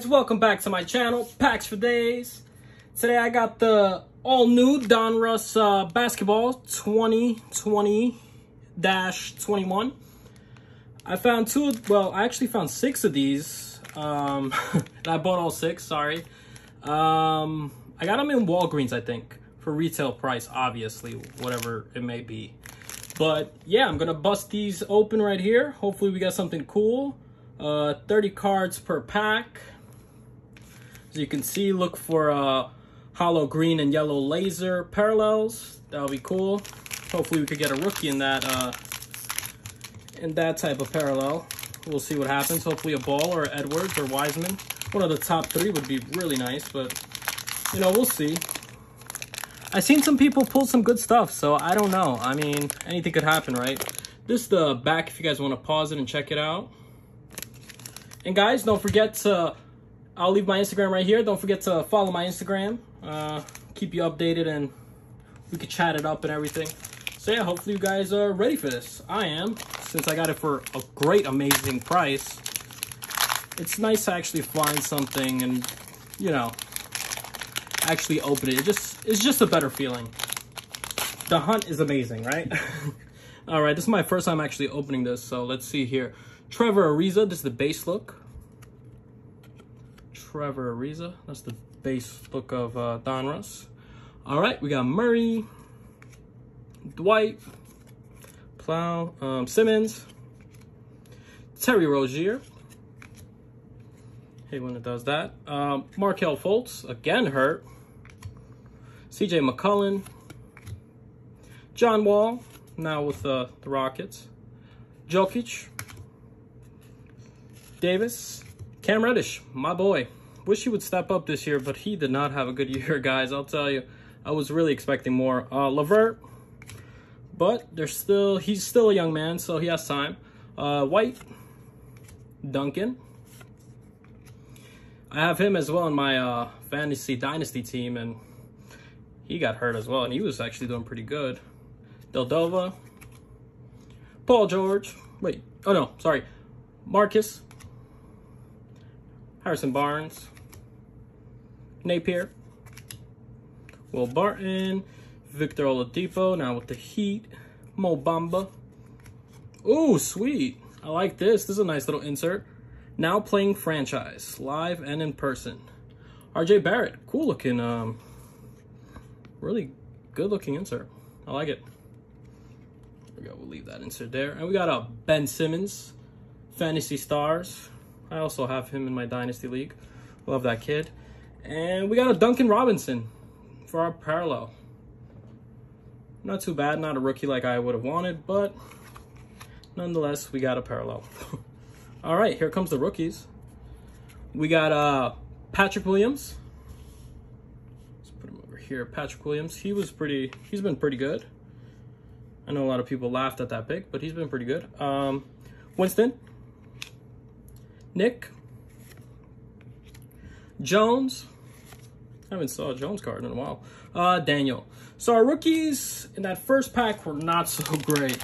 guys? Welcome back to my channel, Packs for Days. Today I got the all-new Donruss uh, Basketball 2020-21. I found two, well, I actually found six of these. Um, I bought all six, sorry. Um, I got them in Walgreens, I think, for retail price, obviously, whatever it may be. But yeah, I'm gonna bust these open right here. Hopefully we got something cool. Uh, 30 cards per pack. As you can see, look for uh, holo green and yellow laser parallels. That'll be cool. Hopefully we could get a rookie in that uh, in that type of parallel. We'll see what happens. Hopefully a Ball or Edwards or Wiseman. One of the top three would be really nice, but you know, we'll see. I've seen some people pull some good stuff, so I don't know. I mean, anything could happen, right? This is the back if you guys want to pause it and check it out. And guys, don't forget to, I'll leave my Instagram right here. Don't forget to follow my Instagram. Uh, keep you updated and we could chat it up and everything. So yeah, hopefully you guys are ready for this. I am, since I got it for a great, amazing price. It's nice to actually find something and, you know, actually open it. It just, it's just a better feeling. The hunt is amazing, right? All right, this is my first time actually opening this, so let's see here. Trevor Ariza, this is the base look. Trevor Ariza, that's the base look of uh, Donruss. All right, we got Murray, Dwight, Plow, um, Simmons, Terry Rozier. Hey, when it does that. Um, Markelle Fultz, again hurt. CJ McCollum. John Wall, now with uh, the Rockets. Jokic, Davis, Cam Reddish, my boy. Wish he would step up this year, but he did not have a good year, guys. I'll tell you. I was really expecting more. Uh, LeVert, but there's still he's still a young man, so he has time. Uh, White, Duncan. I have him as well in my uh, fantasy dynasty team, and he got hurt as well, and he was actually doing pretty good. Deldova, Paul George. Wait, oh no, sorry, Marcus, Harrison Barnes, Napier, Will Barton, Victor Oladipo, now with the Heat, Mo Bamba. Ooh, sweet. I like this. This is a nice little insert. Now playing franchise, live and in person. RJ Barrett, cool looking, um, really good looking insert. I like it. There we go, we'll leave that insert there. And we got a uh, Ben Simmons, Fantasy Stars. I also have him in my Dynasty League. Love that kid. And we got a Duncan Robinson for our parallel. Not too bad, not a rookie like I would have wanted, but nonetheless, we got a parallel. All right, here comes the rookies. We got uh, Patrick Williams. Let's put him over here. Patrick Williams. He was pretty, he's been pretty good. I know a lot of people laughed at that pick, but he's been pretty good. Um, Winston. Nick. Jones. I haven't saw a Jones card in a while. Uh, Daniel. So our rookies in that first pack were not so great.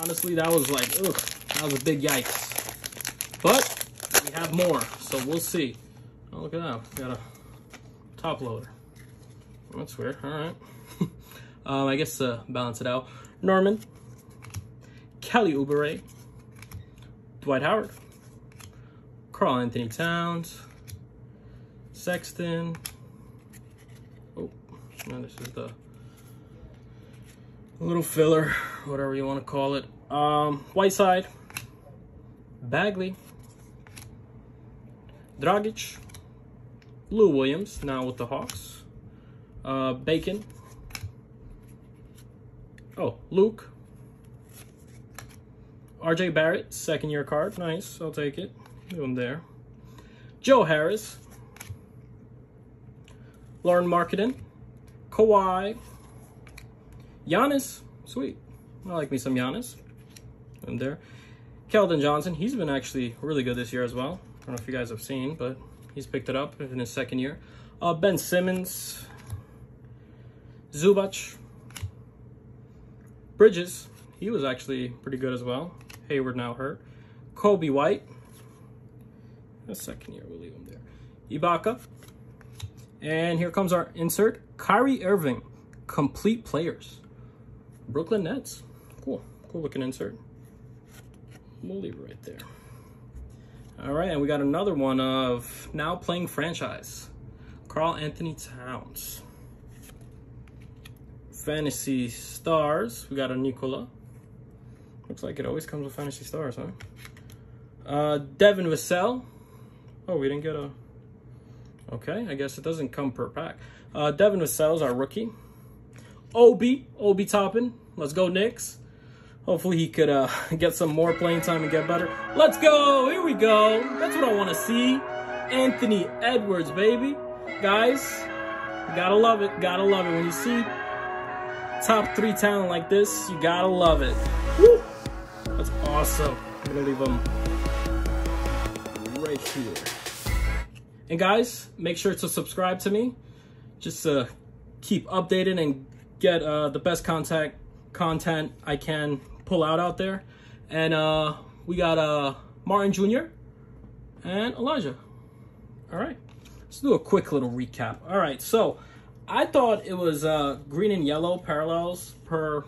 Honestly, that was like, ugh, that was a big yikes. But we have more, so we'll see. Oh, look at that. We got a top loader. That's weird. All right. um, I guess to balance it out. Norman. Kelly Oubre. Dwight Howard. Karl-Anthony Towns. Sexton. Oh, no, this is the little filler, whatever you want to call it. Um, Whiteside. Bagley. Dragic. Lou Williams, now with the Hawks. Uh, Bacon. Oh, Luke. RJ Barrett, second year card. Nice, I'll take it. Him there. Joe Harris. Lauri Markkanen. Kawhi. Giannis. Sweet. I like me some Giannis. And there. Keldon Johnson. He's been actually really good this year as well. I don't know if you guys have seen, but he's picked it up in his second year. Uh, ben Simmons. Zubac. Bridges, he was actually pretty good as well. Hayward now hurt. Coby White, a second year, we'll leave him there. Ibaka. And here comes our insert. Kyrie Irving, complete players. Brooklyn Nets. Cool. Cool looking insert. We'll leave it right there. All right, and we got another one of now playing franchise. Karl-Anthony Towns. Fantasy Stars. We got a Nikola. Looks like it always comes with Fantasy Stars, huh? Uh, Devin Vassell. Oh, we didn't get a... Okay, I guess it doesn't come per pack. Uh, Devin Vassell is our rookie. Obi, Obi Toppin. Let's go, Knicks. Hopefully he could uh, get some more playing time and get better. Let's go. Here we go. That's what I want to see. Anthony Edwards, baby. Guys, gotta love it. Gotta love it. When you see top three talent like this, you gotta love it. Woo! That's awesome. I'm gonna leave them right here. And guys, make sure to subscribe to me. Just to keep updated and get uh, the best contact content I can pull out out there. And uh, we got uh, Martin Jr. and Elijah. All right, let's do a quick little recap. All right, so I thought it was uh, green and yellow parallels per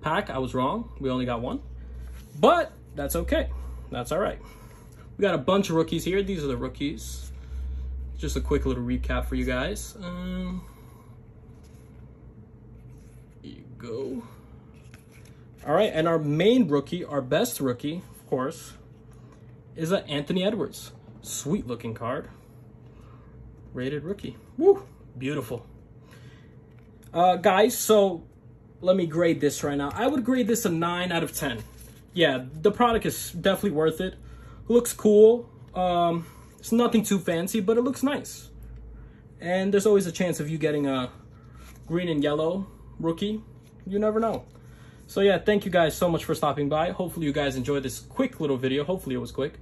pack. I was wrong. We only got one, but that's okay. That's all right. We got a bunch of rookies here. These are the rookies. Just a quick little recap for you guys. Um, you go. All right, and our main rookie, our best rookie, of course, is a Anthony Edwards. Sweet looking card. Rated rookie. Woo, beautiful. Uh, guys, so let me grade this right now. I would grade this a 9 out of 10. Yeah, the product is definitely worth it. Looks cool. Um, it's nothing too fancy, but it looks nice. And there's always a chance of you getting a green and yellow rookie. You never know. So yeah, thank you guys so much for stopping by. Hopefully you guys enjoyed this quick little video. Hopefully it was quick.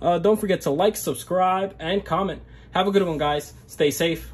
Uh, don't forget to like, subscribe, and comment. Have a good one, guys. Stay safe.